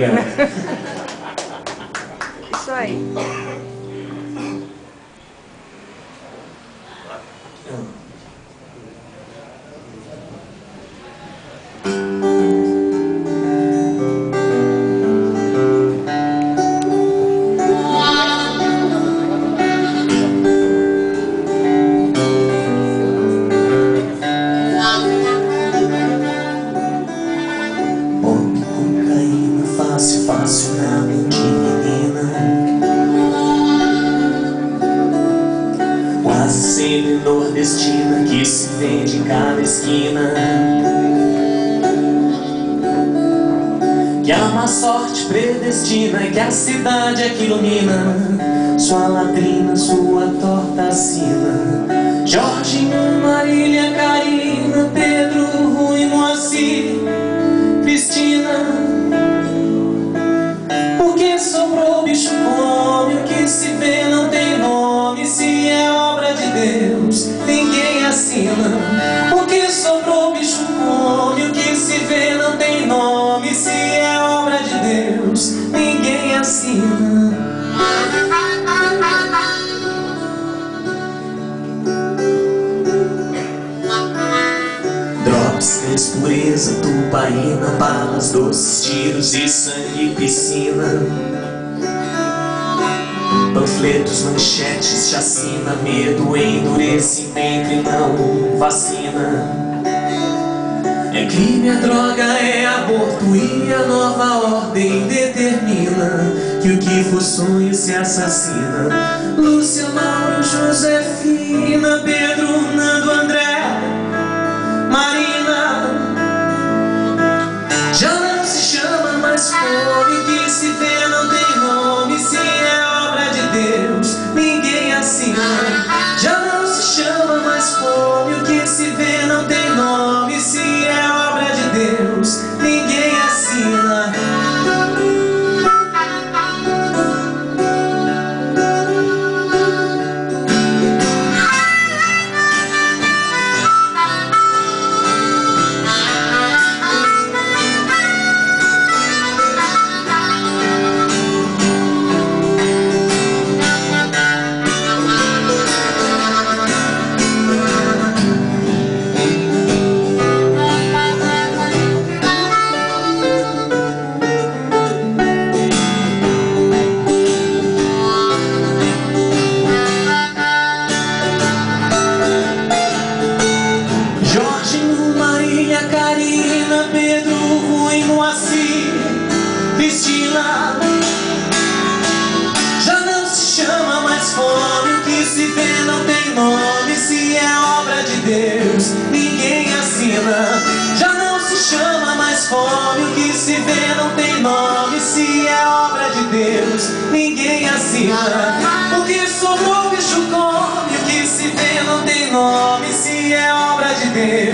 @웃 Sempre nordestina que se vende em cada esquina. Que a má sorte predestina que a cidade é que ilumina. Sua latrina, sua torta sina. Jorginho, Marília, Karina, Vê não tem nome Se é obra de Deus Ninguém assina Drops, pureza, tubaína, balas, doces, tiros e sangue, piscina. Panfletos, manchetes, chacina, medo, endurecimento e não vacina. É crime, a droga é aborto e a nova ordem determina que o que for sonho se assassina. Lúcia, Mauro, Josefina, Pedro, Cristina Já não se chama mais fome, o que se vê não tem nome Se é obra de Deus, ninguém assina. Já não se chama mais fome, o que se vê não tem nome Se é obra de Deus, ninguém assina. O que sobrou bicho come, o que se vê não tem nome Se é obra de Deus